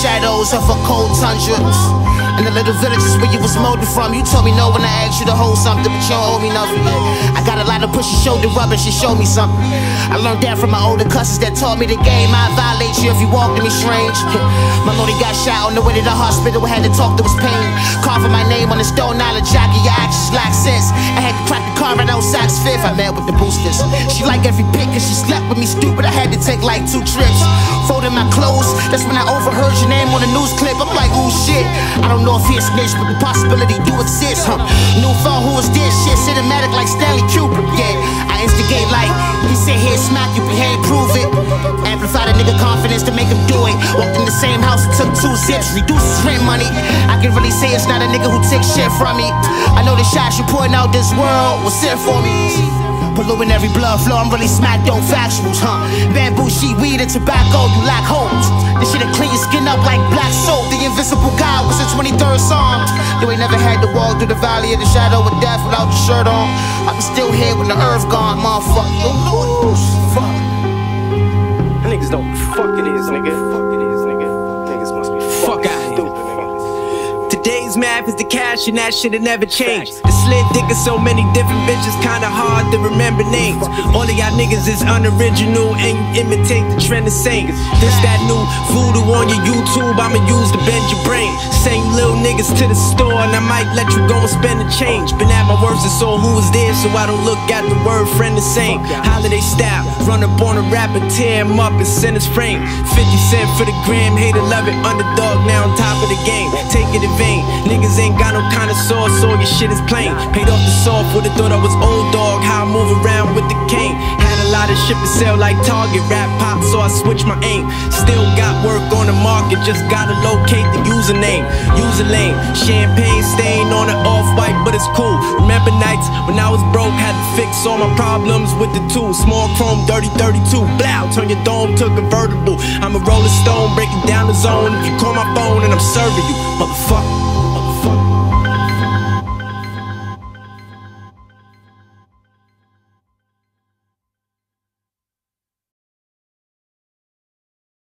shadows of a cold tundra. In the little villages where you was molded from. You told me no when I asked you to hold something, but you don't owe me nothing. I got a lot of pussy shoulder rubbish, She show me something. I learned that from my older cousins that taught me the game. I violate you if you walk to me strange. My lordy got shot on the way to the hospital, had to talk to his pain. Carving my name on the stone island jockey, your actions lack sense. I had to crack the car right out Saks Fifth. I met with the boosters. She like every pic, cause she slept with me stupid. I had to take like two trips. Folding my clothes, that's when I overheard your name on the news clip. I'm like, oh shit. I don't know if he a snitch, but the possibility do exist, huh? New phone, who is this shit? Cinematic like Stanley Kubrick, yeah. I instigate like, he said here smack you, ain't prove to make him do it. Walked in the same house, took two zips, his rent money. I can really say it's not a nigga who takes shit from me. I know the shots you pouring out this world was sent for me. Polluting every blood flow, I'm really smacked on factuals, huh? Bamboo sheet, weed, and tobacco, you lack hope. This shit'll clean your skin up like black soap. The invisible God was the 23rd Psalm. You ain't never had to walk through the valley of the shadow of death without your shirt on. I'm still here when the earth gone, motherfucker. Fuck it is, nigga. Fuck it is, and that shit'll never changed. The slit dick is so many different bitches, kinda hard to remember names. All of y'all niggas is unoriginal and you imitate the trend of saints. This that new voodoo on your YouTube, I'ma use to bend your brain. You little niggas to the store and I might let you go and spend the change. Been at my worst and saw who was there, so I don't look at the word friend the same. Holiday style, run up on a rapper, tear him up and send his frame. 50 cent for the gram, hater love it, underdog now on top of the game. Take it in vain, your shit is plain. Paid off the soft, would've thought I was old dog, how I move around with the cane. Had a lot of shit to sell like Target, rap pop, so I switched my aim. Still got work on the market, just gotta locate the username. User lane, champagne stain on the off white, but it's cool. Remember nights when I was broke, had to fix all my problems with the tool. Small chrome, dirty 32, blow, turn your dome to convertible. I'm a rolling stone, breaking down the zone. If you call my phone and I'm serving you, motherfucker.